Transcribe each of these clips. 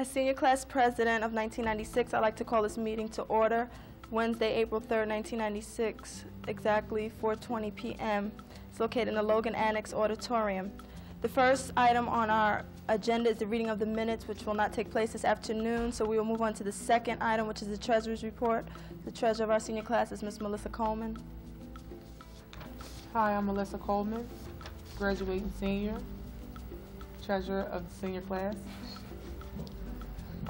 As Senior Class President of 1996, I'd like to call this meeting to order Wednesday, April 3rd, 1996, exactly 4:20 p.m. It's located in the Logan Annex Auditorium. The first item on our agenda is the reading of the minutes, which will not take place this afternoon, so we will move on to the second item, which is the Treasurer's Report. The Treasurer of our senior class is Ms. Melissa Coleman. Hi, I'm Melissa Coleman, graduating senior, treasurer of the senior class.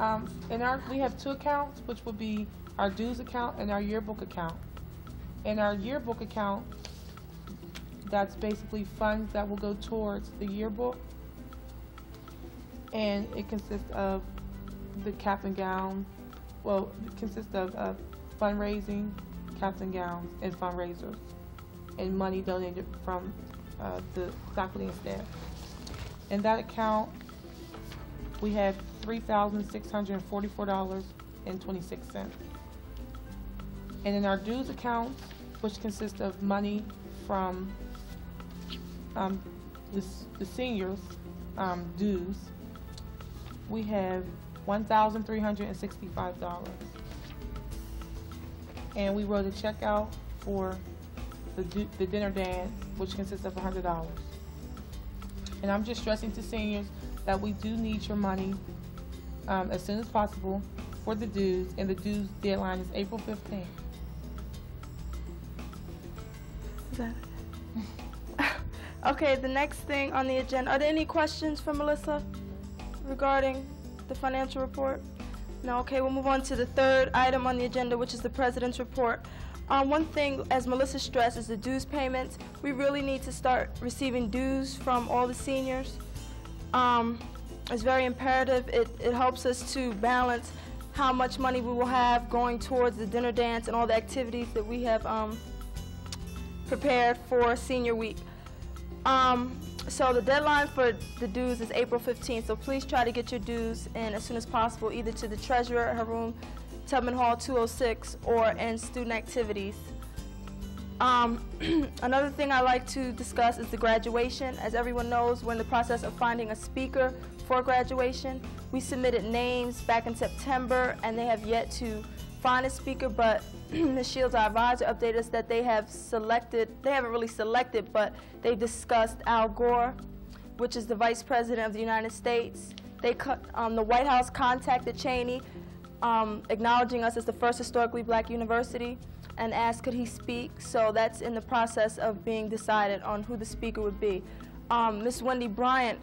Um, in our, we have two accounts, which would be our dues account and our yearbook account. In our yearbook account, that's basically funds that will go towards the yearbook. And it consists of the cap and gown, well, it consists of, fundraising, caps and gowns, and fundraisers, and money donated from, uh, the faculty and staff. In that account, we have three thousand six hundred and in our dues account, which consists of money from, um, the, the seniors, um, dues, we have one thousand three hundred and we wrote a check out for the, the dinner dance, which consists of hundred dollars. And I'm just stressing to seniors that we do need your money um, as soon as possible for the dues, and the dues deadline is April fifteenth. Is that? Okay, the next thing on the agenda, are there any questions for Melissa regarding the financial report? No, okay, we'll move on to the third item on the agenda, which is the president's report. Um, one thing, as Melissa stressed, is the dues payments. We really need to start receiving dues from all the seniors. Um, it's very imperative. It, it helps us to balance how much money we will have going towards the dinner dance and all the activities that we have, um, prepared for senior week. Um, so the deadline for the dues is April 15th, so please try to get your dues in as soon as possible, either to the treasurer at her room, Tubman Hall 206, or in student activities. Um, another thing I like to discuss is the graduation. As everyone knows, we're in the process of finding a speaker for graduation. We submitted names back in September, and they have yet to find a speaker, but Ms. Shields, our advisor, updated us that they have selected, they haven't really selected, but they've discussed Al Gore, which is the Vice President of the United States. They, um, the White House contacted Cheyney, um, acknowledging us as the first historically black university, and asked could he speak. So that's in the process of being decided on who the speaker would be. Um, Ms. Wendy Bryant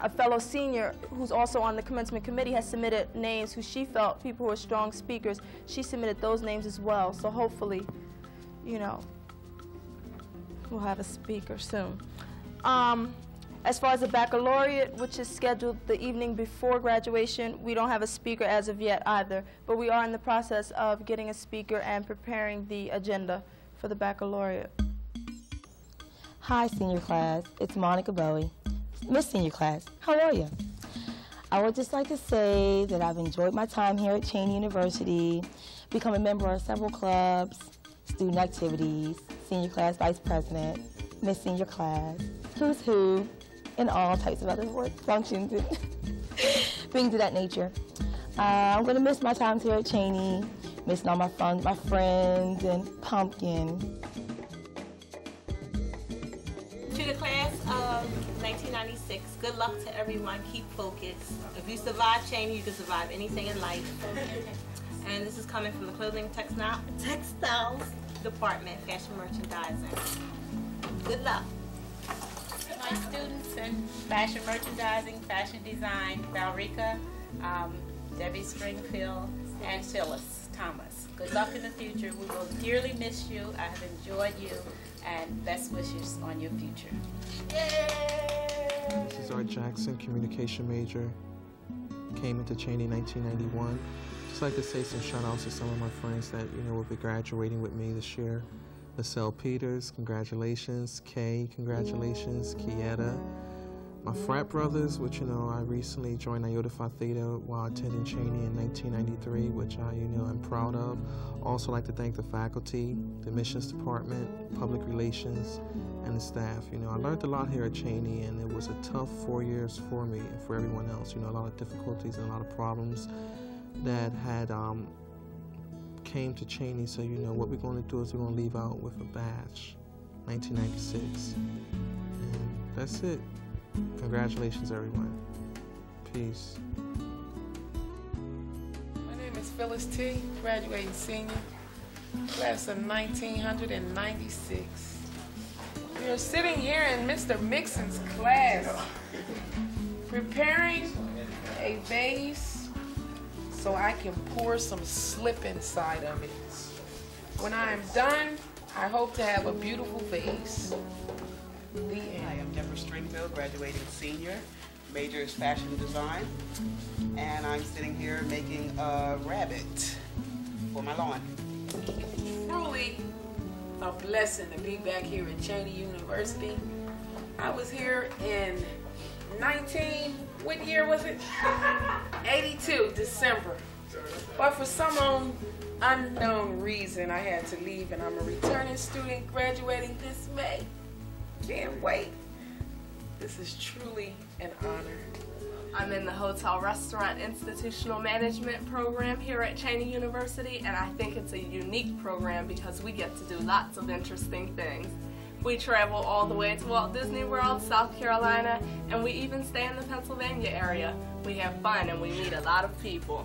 a fellow senior who's also on the commencement committee has submitted names who she felt people who are strong speakers. She submitted those names as well. So hopefully, you know, we'll have a speaker soon. Um, as far as the baccalaureate, which is scheduled the evening before graduation, we don't have a speaker as of yet either. But we are in the process of getting a speaker and preparing the agenda for the baccalaureate. Hi, senior class. It's Monica Bowie. Miss Senior Class, how are you? I would just like to say that I've enjoyed my time here at Cheyney University, become a member of several clubs, student activities, Senior Class Vice President, Miss Senior Class, Who's Who, and all types of other work functions and things of that nature. Uh, I'm going to miss my times here at Cheyney, missing all my fun, my friends, and Pumpkin, To the class of 1996, good luck to everyone. Keep focused. If you survive Cheyney, you can survive anything in life. And this is coming from the Clothing Textile, Textiles Department, Fashion Merchandising. Good luck. My students in fashion merchandising, fashion design, Valrica, um, Debbie Stringfield, and Phyllis Thomas. Good luck in the future. We will dearly miss you. I have enjoyed you, and best wishes on your future. This is Art Jackson, communication major. Came into Cheyney in 1991. Just like to say some shout outs to some of my friends that, you know, will be graduating with me this year. LaSalle Peters, congratulations. Kay, congratulations. Kieta. My frat brothers, which, you know, I recently joined Iota Phi Theta while attending Cheyney in 1993, which I, you know, I'm proud of. Also like to thank the faculty, the admissions department, public relations, and the staff. You know, I learned a lot here at Cheyney, and it was a tough four years for me and for everyone else. You know, a lot of difficulties and a lot of problems that had um, came to Cheyney. So, you know, what we're going to do is we're going to leave out with a batch, 1996. And that's it. Congratulations, everyone. Peace. My name is Phyllis T., graduating senior, class of 1996. We are sitting here in Mr. Mixon's class, preparing a vase so I can pour some slip inside of it. When I am done, I hope to have a beautiful vase. The end. I'm Deborah Stringfield, graduating senior. Major is fashion design. And I'm sitting here making a rabbit for my lawn. truly a blessing to be back here at Cheyney University. I was here in 19, what year was it? 82, December. But for some unknown reason, I had to leave, and I'm a returning student graduating this May. Can't wait. This is truly an honor. I'm in the Hotel Restaurant Institutional Management program here at Cheyney University, and I think it's a unique program because we get to do lots of interesting things. We travel all the way to Walt Disney World, South Carolina, and we even stay in the Pennsylvania area. We have fun and we meet a lot of people.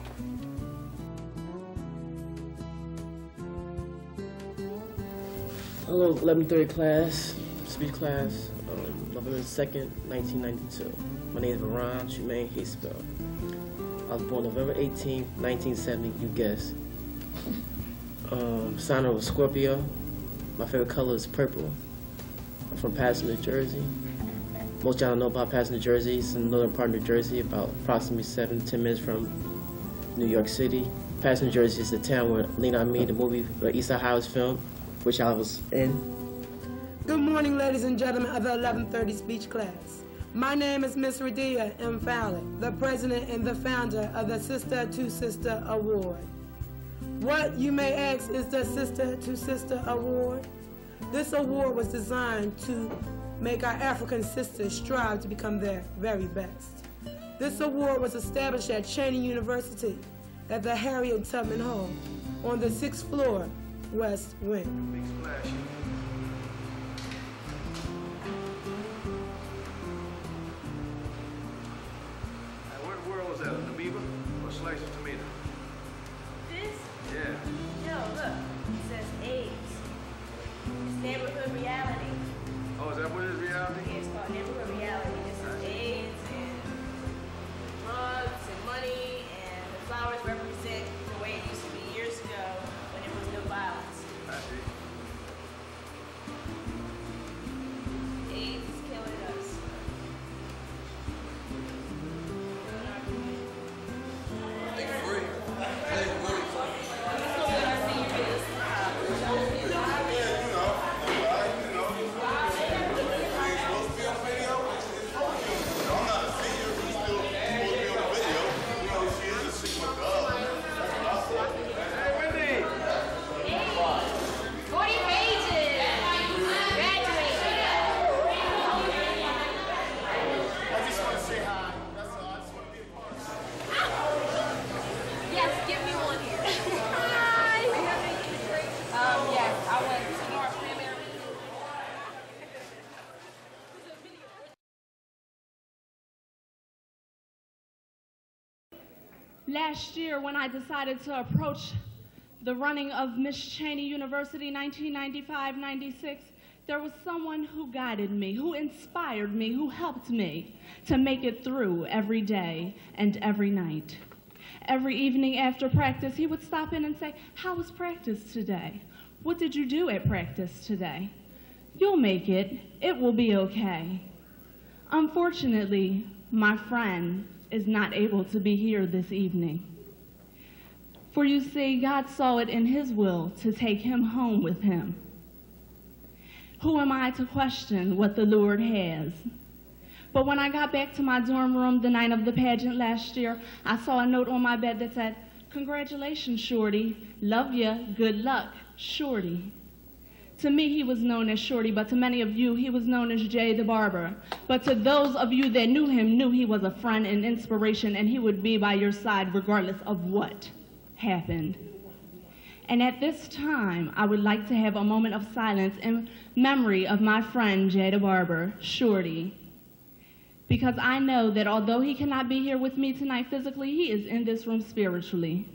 Hello, 11th grade class, speech class, um, November 2nd, 1992. My name is Varon Shumaine Hisbell. I was born November 18th, 1970, you guessed. Um, sign of Scorpio. My favorite color is purple. I'm from Paterson, New Jersey. Most y'all know about Paterson, New Jersey. It's in the northern part of New Jersey, about approximately seven, ten minutes from New York City. Paterson, New Jersey is the town where Lean on Me, the movie East Side High was filmed, which I was in. Good morning, ladies and gentlemen of the 1130 speech class. My name is Miss Radia M. Fowler, the president and the founder of the Sister to Sister Award. What, you may ask, is the Sister to Sister Award? This award was designed to make our African sisters strive to become their very best. This award was established at Cheyney University at the Harriet Tubman Hall on the sixth floor, West Wing. Last year, when I decided to approach the running of Miss Cheyney University 1995 96, there was someone who guided me, who inspired me, who helped me to make it through every day and every night. Every evening after practice, he would stop in and say, How was practice today? What did you do at practice today? You'll make it. It will be okay. Unfortunately, my friend is not able to be here this evening. For you see, God saw it in his will to take him home with him. Who am I to question what the Lord has? But when I got back to my dorm room the night of the pageant last year, I saw a note on my bed that said, Congratulations, Shorty. Love ya. Good luck, Shorty. To me, he was known as Shorty, but to many of you, he was known as Jay the Barber. But to those of you that knew him, knew he was a friend and inspiration, and he would be by your side regardless of what happened. And at this time, I would like to have a moment of silence in memory of my friend Jay the Barber, Shorty. Because I know that although he cannot be here with me tonight physically, he is in this room spiritually.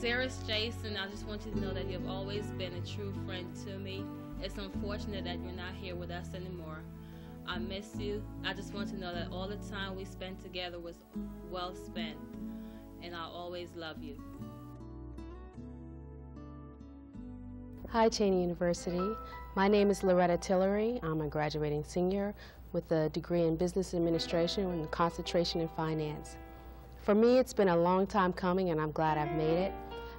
Dearest Jason, I just want you to know that you've always been a true friend to me. It's unfortunate that you're not here with us anymore. I miss you. I just want to know that all the time we spent together was well spent, and I'll always love you. Hi, Cheyney University. My name is Loretta Tillery. I'm a graduating senior with a degree in business administration and concentration in finance. For me, it's been a long time coming, and I'm glad I've made it.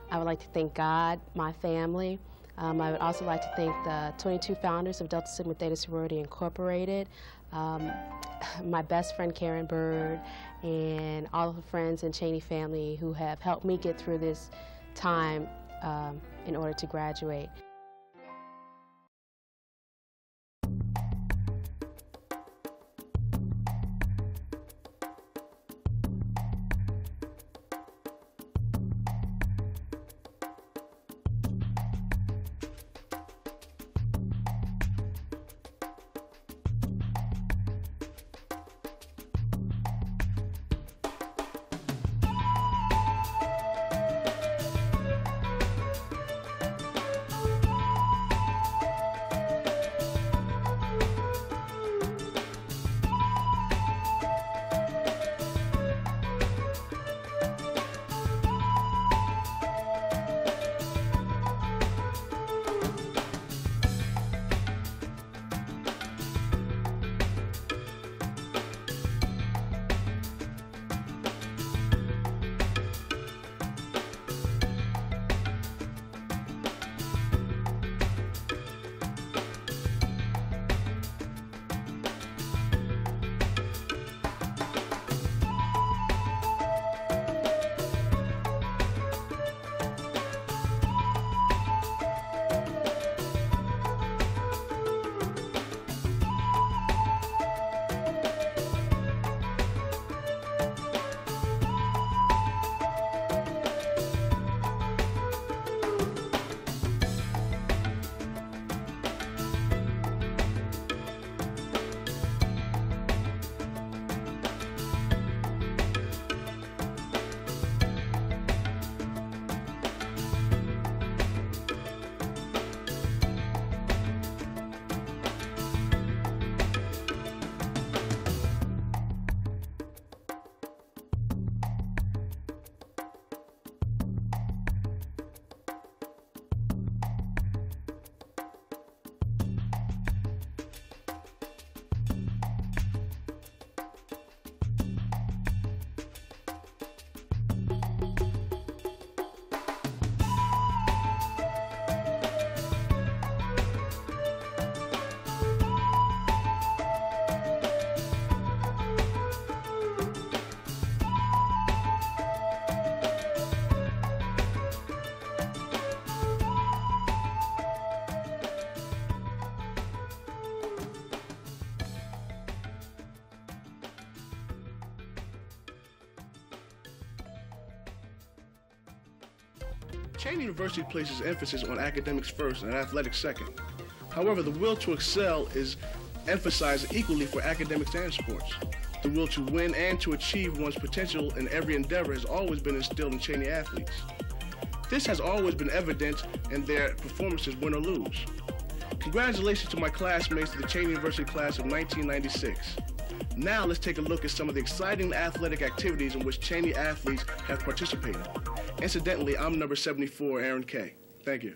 I would like to thank God, my family. Um, I would also like to thank the 22 founders of Delta Sigma Theta Sorority Incorporated, um, my best friend Karen Bird, and all of the friends and Cheyney family who have helped me get through this time um, in order to graduate. Cheyney University places emphasis on academics first and athletics second. However, the will to excel is emphasized equally for academics and sports. The will to win and to achieve one's potential in every endeavor has always been instilled in Cheyney athletes. This has always been evident in their performances, win or lose. Congratulations to my classmates of the Cheyney University class of 1996. Now let's take a look at some of the exciting athletic activities in which Cheyney athletes have participated. Incidentally, I'm number 74, Aaron Kay. Thank you.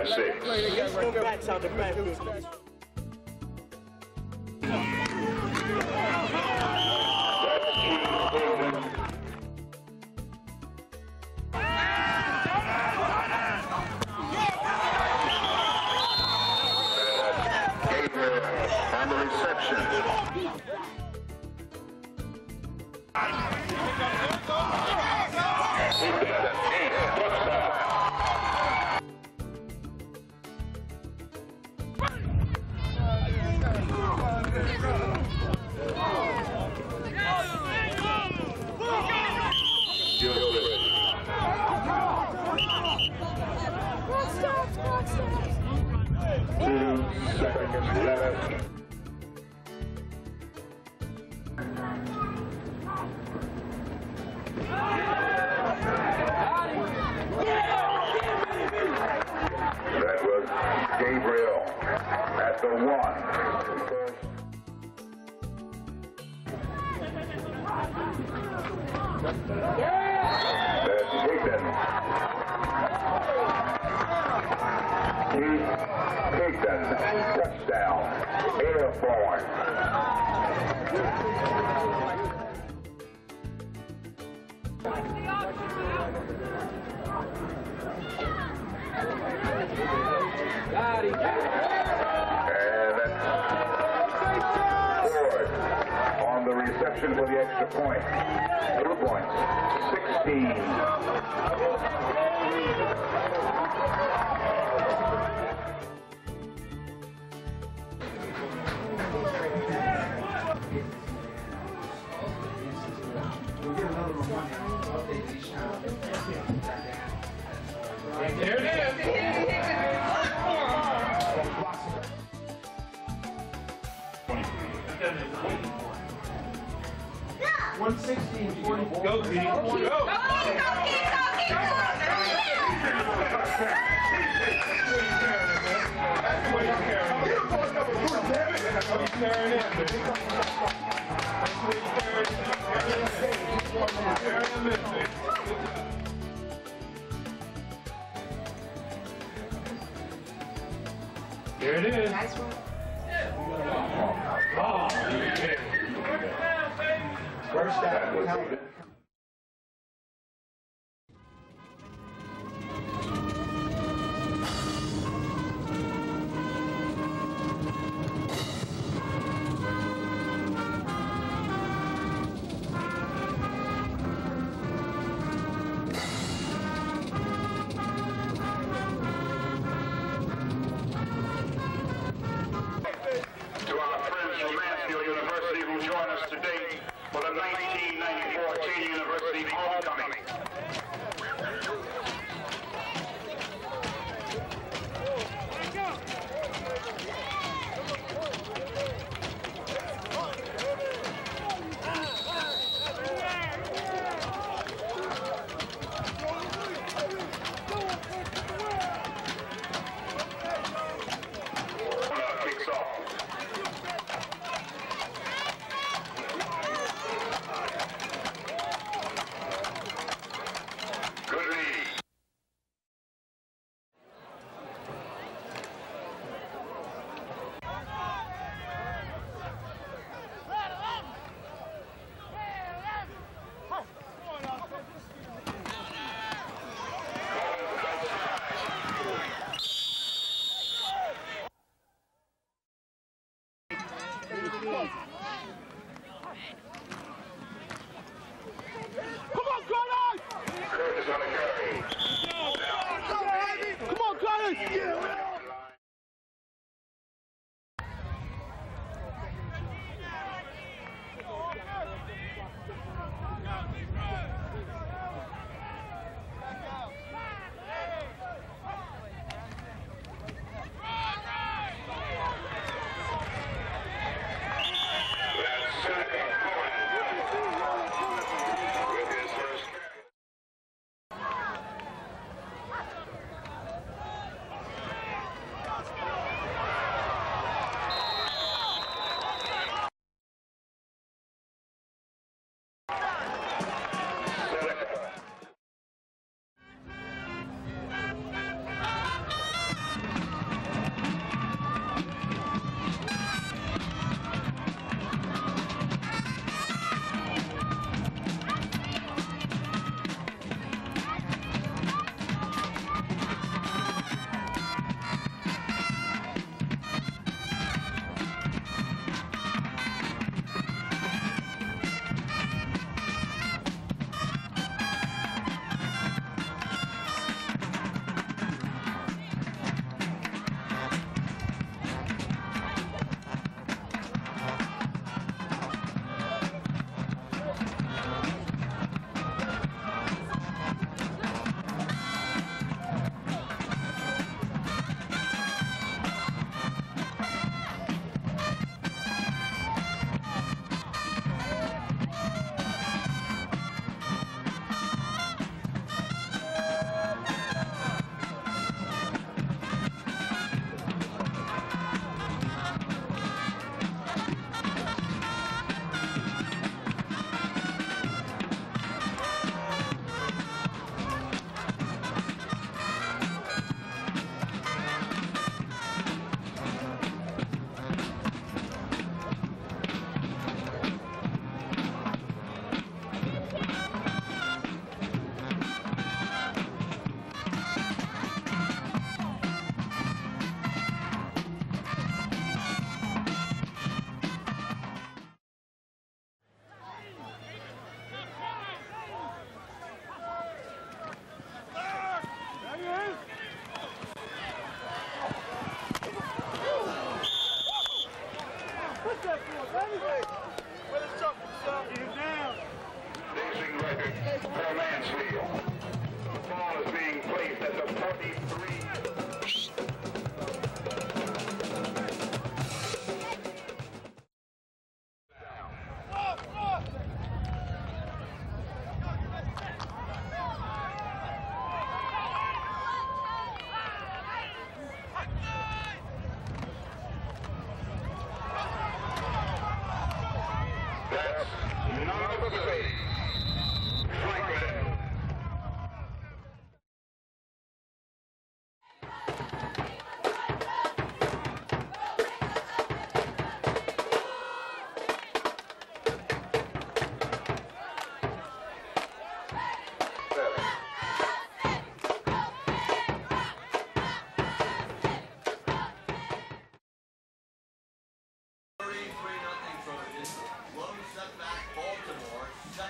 past see. the one. That's extra point. Two points. 16.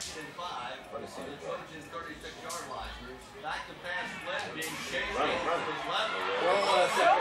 Second and five. On the Trojans' 36-yard line. Back to pass split, being chased. Run, run. his left. Hold uh, on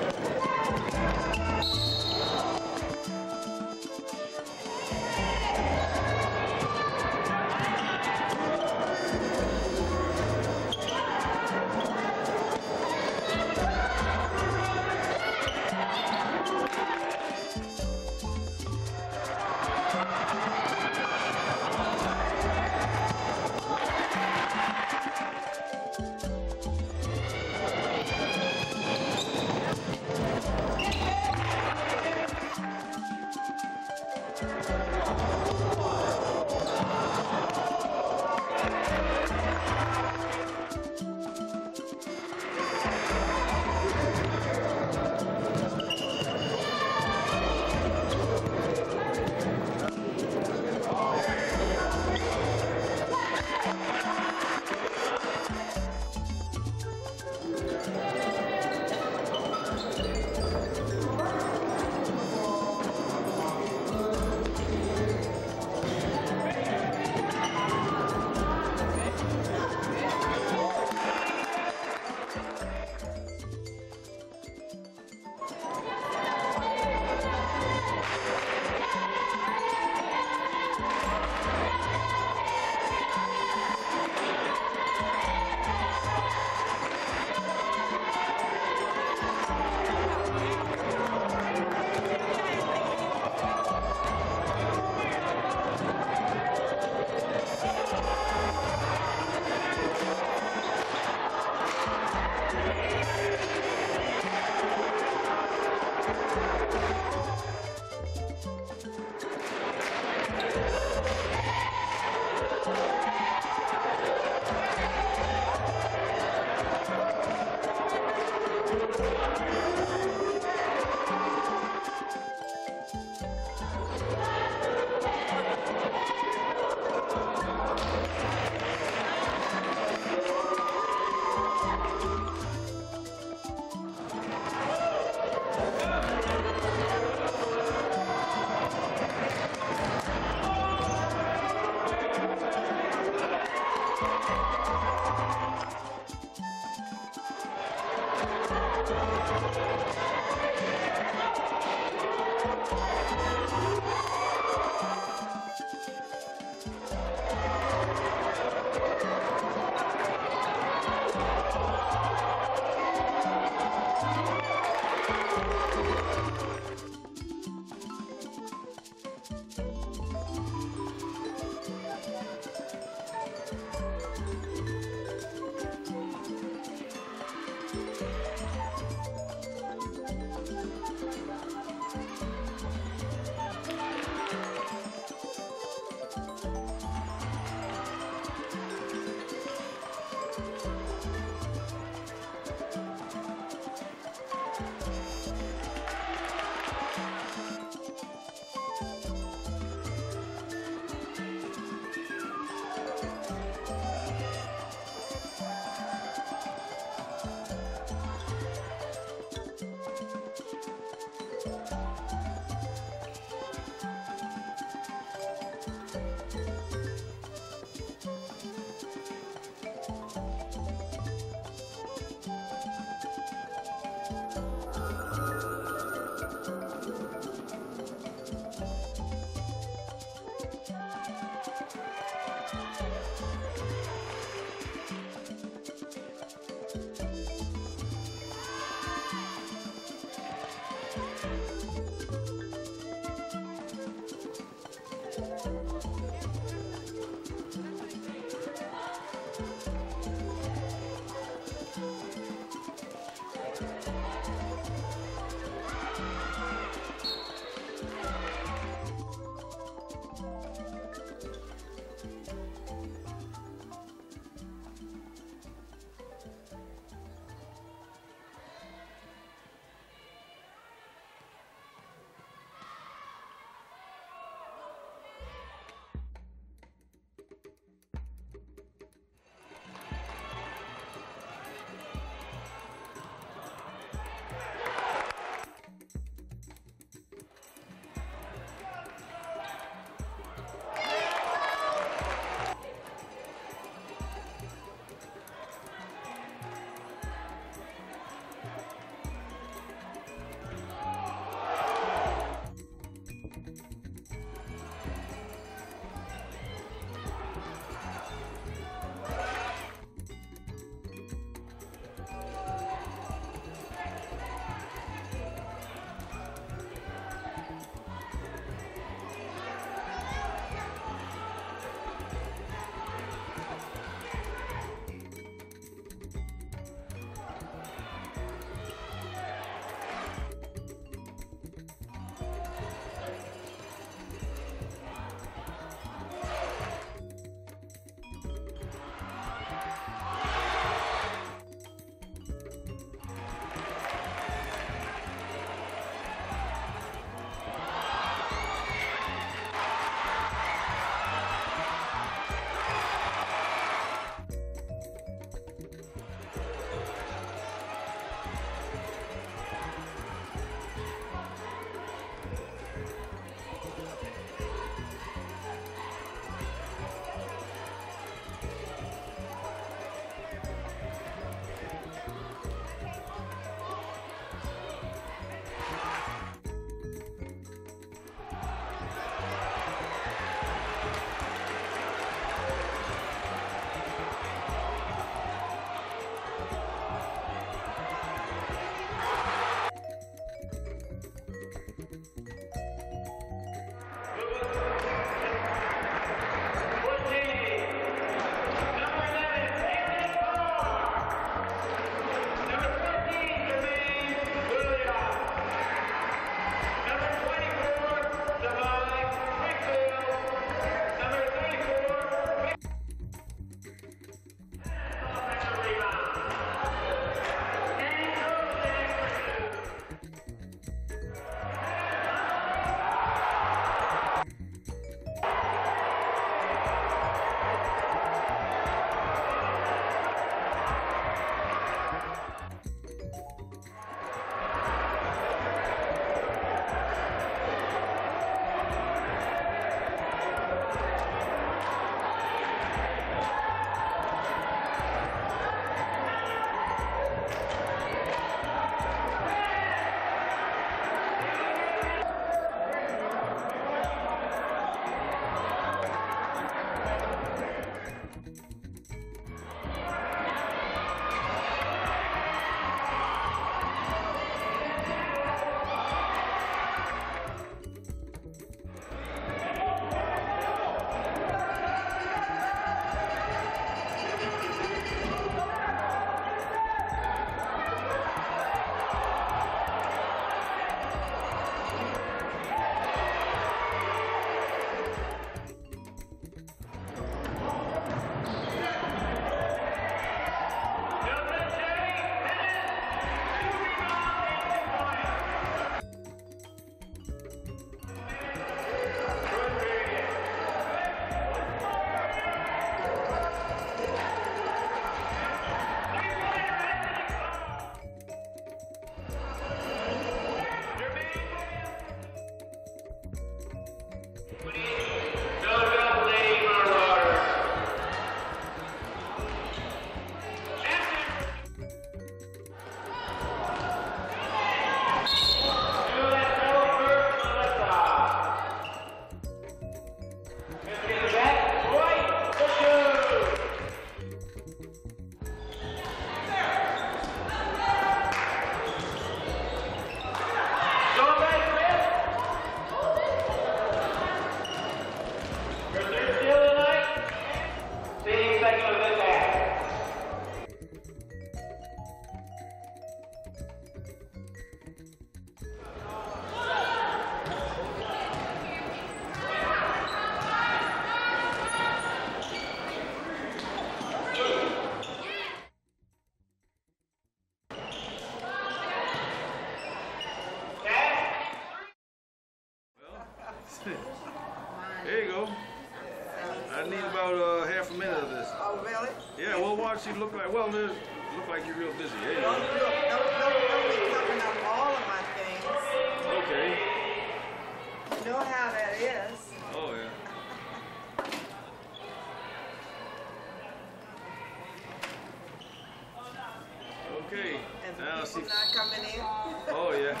Okay. And now people see. not coming in. Oh, yeah.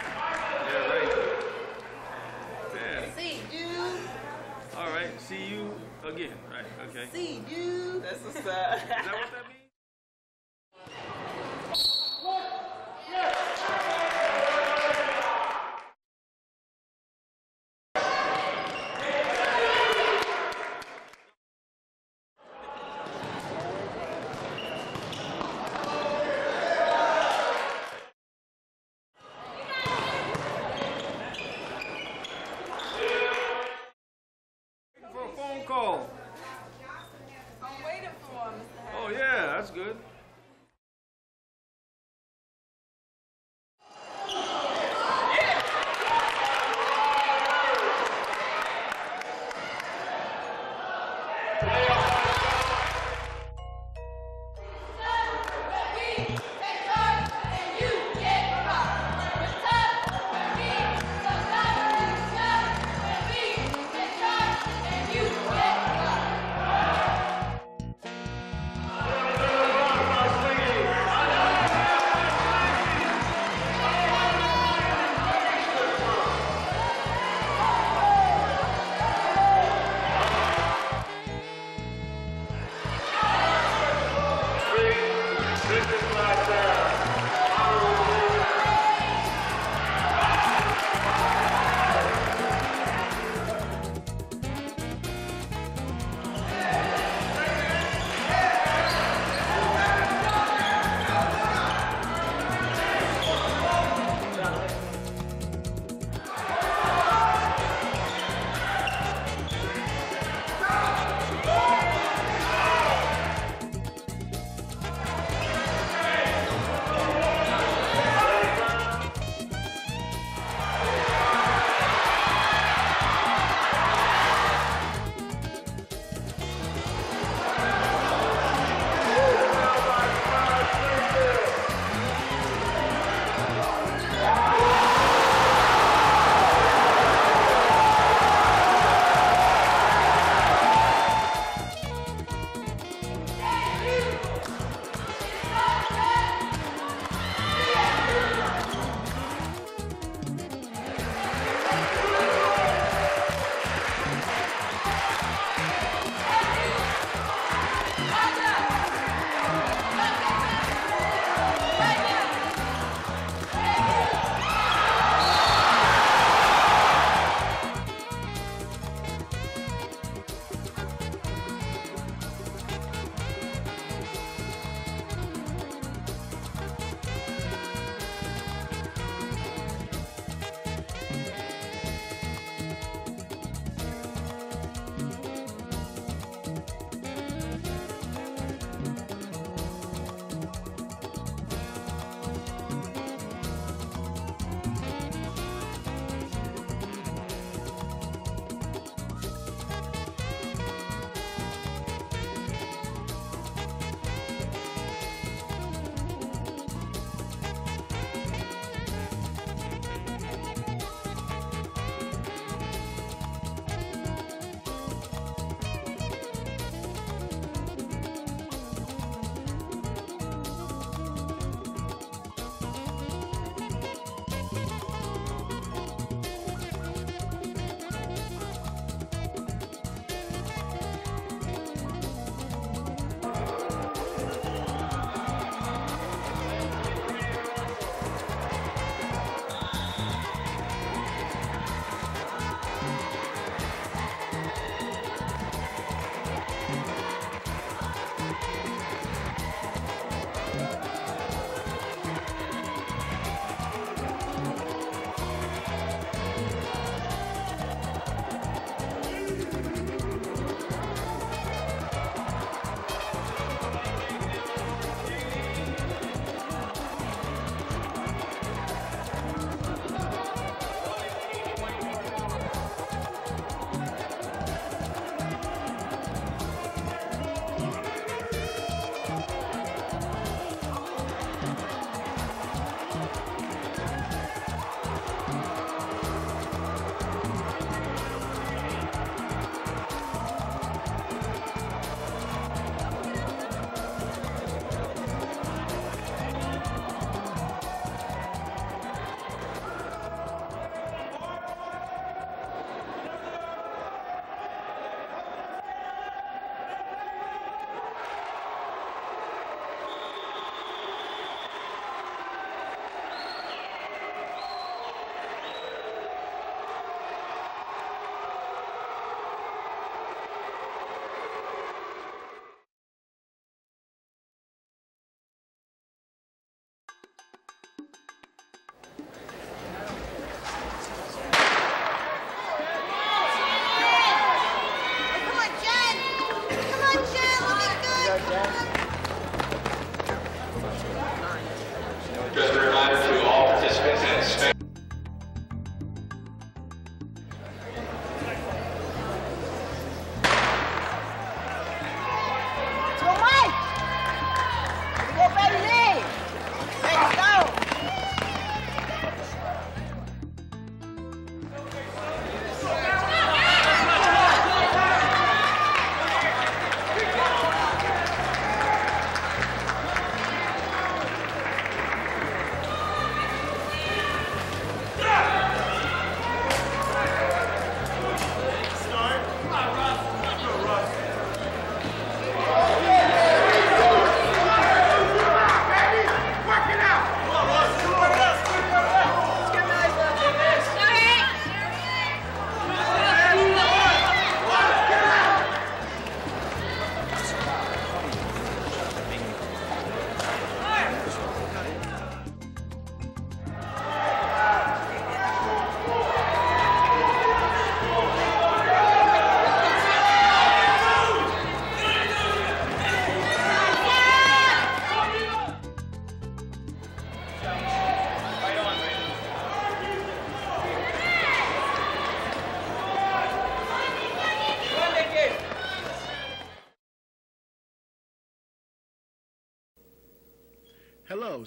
Yeah, right. Yeah. See you. All right. See you again. Right. Okay. See you. That's what's up. Is that what that means?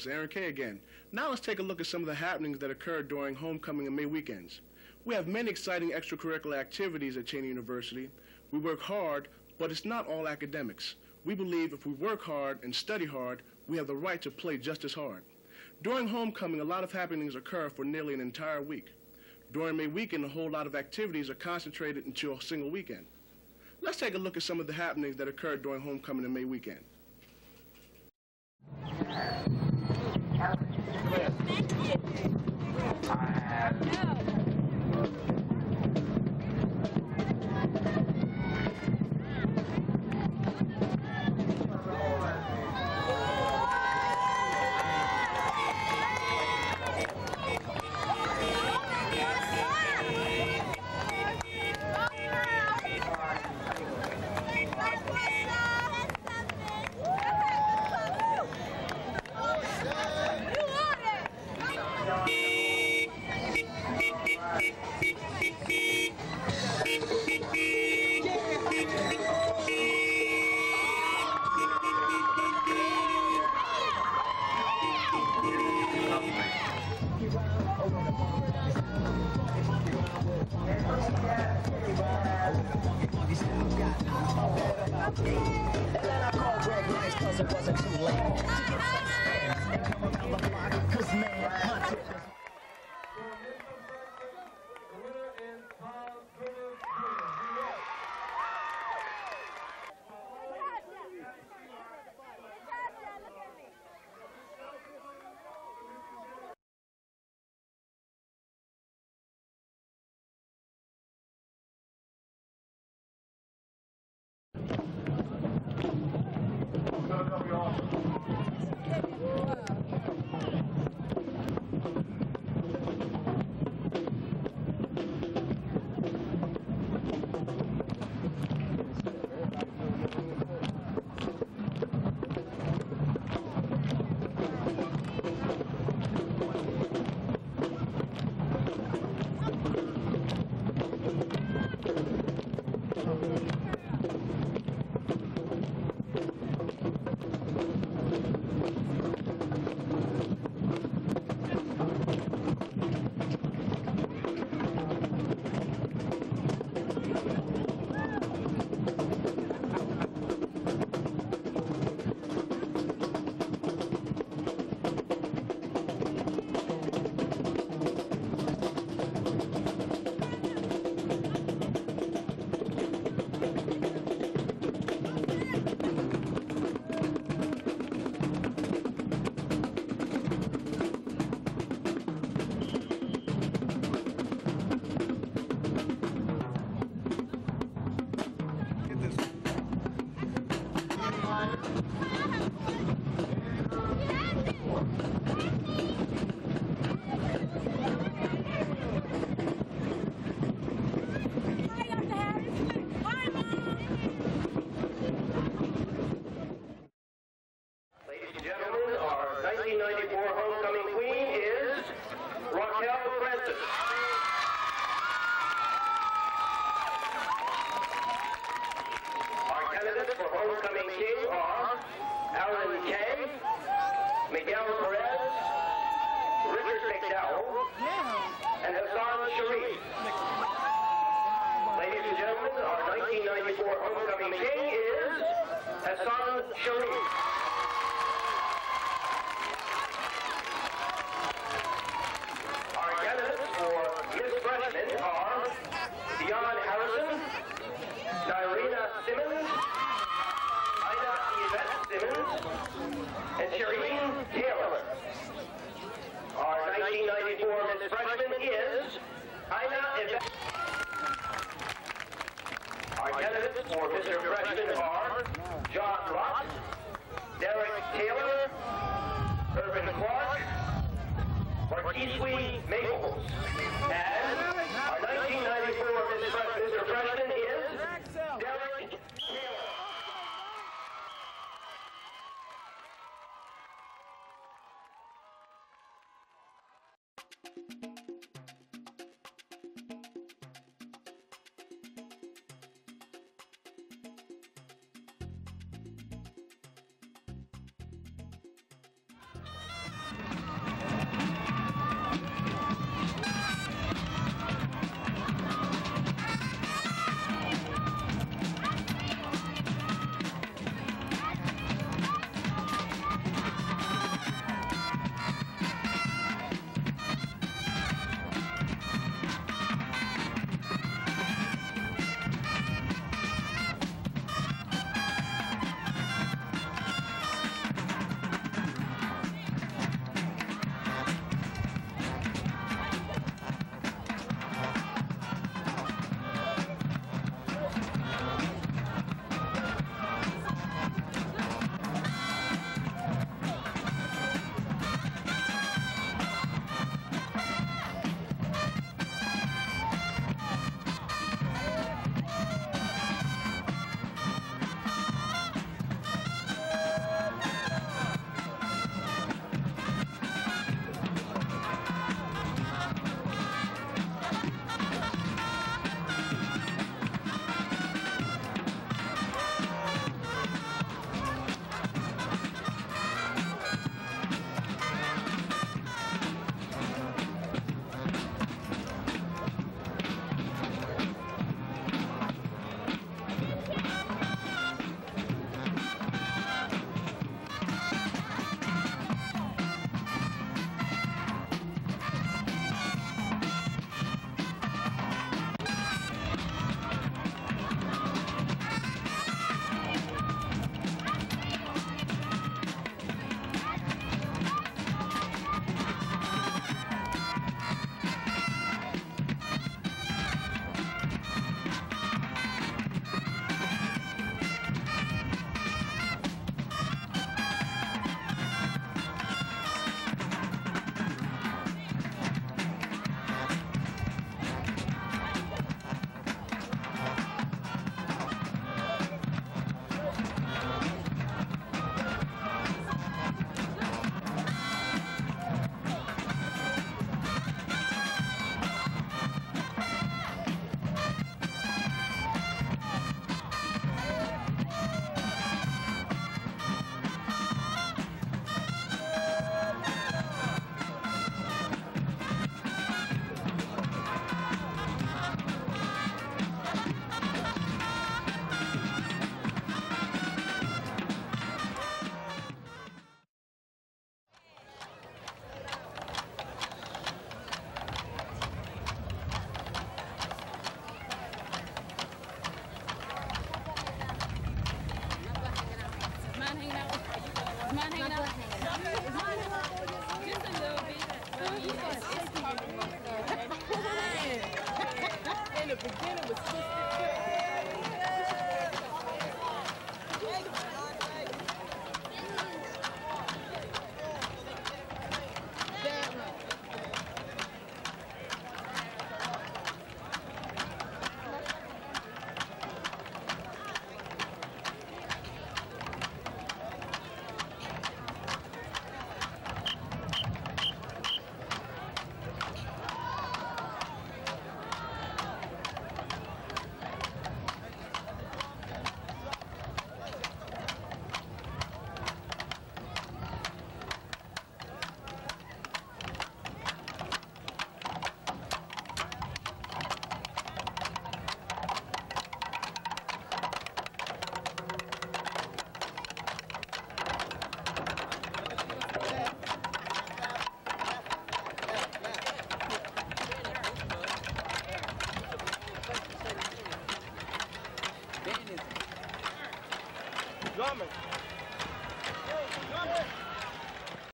Aaron K again. Now let's take a look at some of the happenings that occurred during homecoming and May weekends. We have many exciting extracurricular activities at Cheyney University. We work hard, but it's not all academics. We believe if we work hard and study hard, we have the right to play just as hard. During homecoming, a lot of happenings occur for nearly an entire week. During May weekend, a whole lot of activities are concentrated into a single weekend. Let's take a look at some of the happenings that occurred during homecoming and May weekend. Ladies